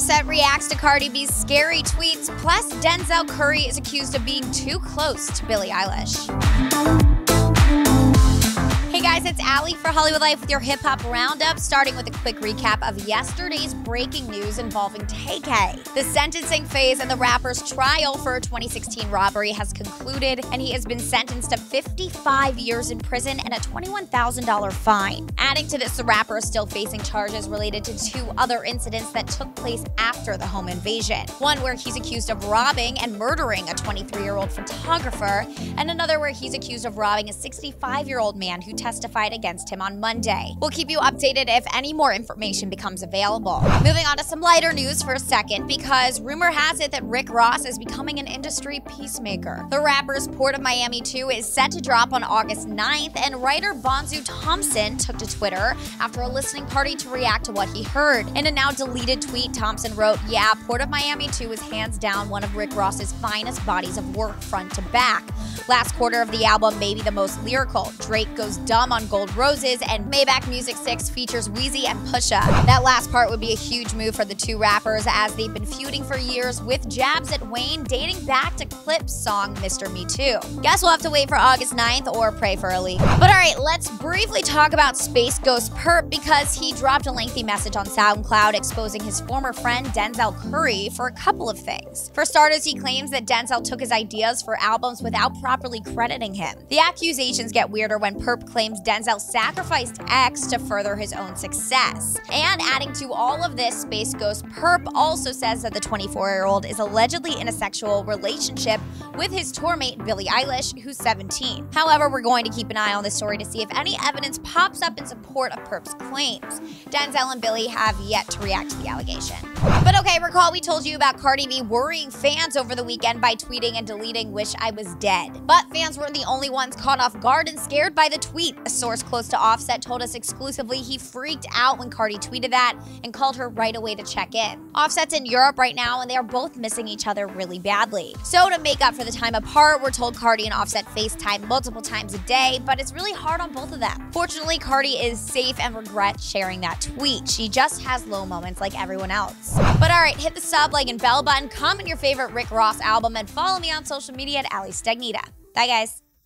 Offset reacts to Cardi B's scary tweets, plus Denzel Curry is accused of being too close to Billie Eilish. It's Ali for Hollywood Life with your hip hop roundup, starting with a quick recap of yesterday's breaking news involving Tay. The sentencing phase in the rapper's trial for a 2016 robbery has concluded, and he has been sentenced to 55 years in prison and a $21,000 fine. Adding to this, the rapper is still facing charges related to two other incidents that took place after the home invasion. One where he's accused of robbing and murdering a 23 year old photographer, and another where he's accused of robbing a 65 year old man who testified against him on Monday. We'll keep you updated if any more information becomes available. Moving on to some lighter news for a second, because rumor has it that Rick Ross is becoming an industry peacemaker. The rapper's Port of Miami 2 is set to drop on August 9th, and writer Bonsu Thompson took to Twitter after a listening party to react to what he heard. In a now deleted tweet, Thompson wrote, Yeah, Port of Miami 2 is hands down one of Rick Ross's finest bodies of work front to back. Last quarter of the album may be the most lyrical. Drake goes dumb on Gold Roses, and Maybach Music 6 features Weezy and Pusha. That last part would be a huge move for the two rappers as they've been feuding for years with jabs at Wayne dating back to Clipse song Mr. Me Too. Guess we'll have to wait for August 9th or pray for a leak. But alright, let's briefly talk about SpaceGhostPurrp because he dropped a lengthy message on SoundCloud exposing his former friend Denzel Curry for a couple of things. For starters, he claims that Denzel took his ideas for albums without properly crediting him. The accusations get weirder when Purrp claims Denzel sacrificed X to further his own success. And adding to all of this, SpaceGhostPurrp also says that the 24 year old is allegedly in a sexual relationship with his tour mate Billie Eilish, who's 17. However, we're going to keep an eye on this story to see if any evidence pops up in support of Purrp's claims. Denzel and Billie have yet to react to the allegation. But okay, recall we told you about Cardi B worrying fans over the weekend by tweeting and deleting Wish I Was Dead. But fans weren't the only ones caught off guard and scared by the tweet. A source close to Offset told us exclusively he freaked out when Cardi tweeted that and called her right away to check in. Offset's in Europe right now and they are both missing each other really badly. So to make up for the time apart, we're told Cardi and Offset FaceTime multiple times a day, but it's really hard on both of them. Fortunately, Cardi is safe and regrets sharing that tweet. She just has low moments like everyone else. But alright, hit the sub, like, and bell button, comment your favorite Rick Ross album, and follow me on social media at Ali Stagnitta. Bye, guys.